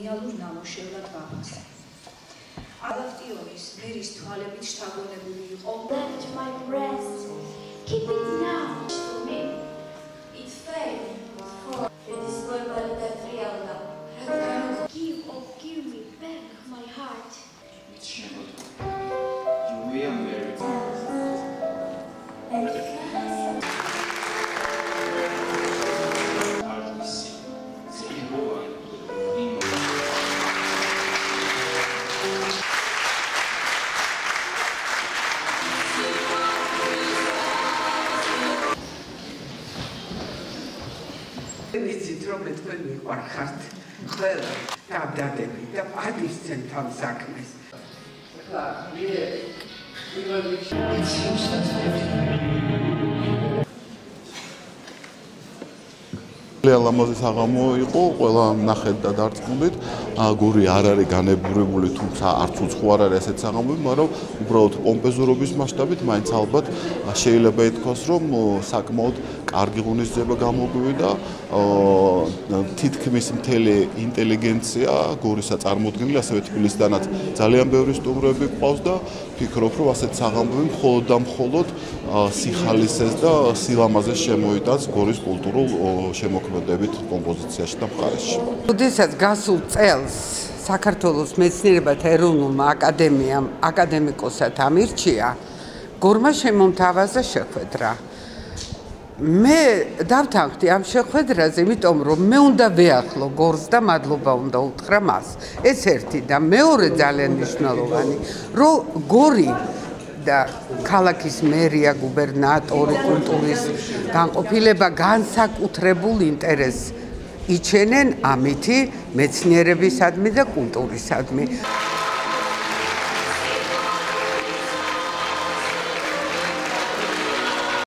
გენიალურ ნამუშევრად ვაფასე. ადაპტიონის მერის თვალებით შთაგონებული იყო Left my breast, keep it now for me. It's fair for it is global that real love. Give or give me back my heart. You will ვიცით რომ მე თქვენ მიყვარხართ. ყველა დაბდადები და პატივცემ თან საქმეს. ახლა მე ძალიან ლამაზი საღამო იყო, ყველა ნახეთ და დარწმუნდით. გური არ არის განებურებული, თუმცა არც უცხო არ არის ესეთ საღამოები, მაგრამ უბრალოდ პომპეზურობის მასშტაბით მაინც ალბათ შეიძლება ითქვას, რომ საკმაოდ კარგი ღონისძიება გამოგვივიდა. თითქმის მთელი ინტელიგენცია გურისა წარმოდგენილი, ასევე თბილისიდანაც ძალიან ბევრი სტუმრები ყავს და ფიქრობ, რომ ასეთ საღამოები მხოლოდ და მხოლოდ სიხალისეს და სილამაზეს შემოიტანს გორის კულტურულ შემოქმედებით კომპოზიციაში და მხარეში. როდესაც გასულ წელს საქართველოს მეცნიერებათა ეროვნულმა აკადემიამ აკადემიკოსად ამირჩია, გორმა შემომთავაზა შეხვედრა. მე დავთანხმდი ამ შეხვედრაზე, იმიტომ რომ მე უნდა ვეახლო გორს და მადლობა უნდა უთხრა მას. ეს ერთი და მეორე ძალიან მნიშვნელოვანი, რომ გორი და ქალაქის მერია, გუბერნატორი, კულტურის განყოფილება განსაკუთრებულ ინტერესს იჩენენ ამითი მეცნიერებისადმი და კულტურისადმი.